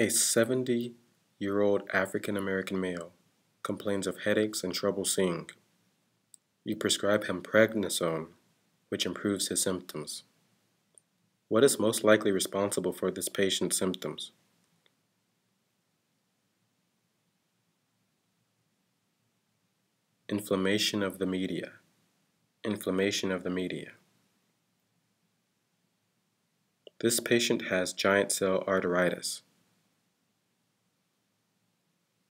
A 70 year old African American male complains of headaches and trouble seeing. You prescribe him prednisone, which improves his symptoms. What is most likely responsible for this patient's symptoms? Inflammation of the media. Inflammation of the media. This patient has giant cell arteritis.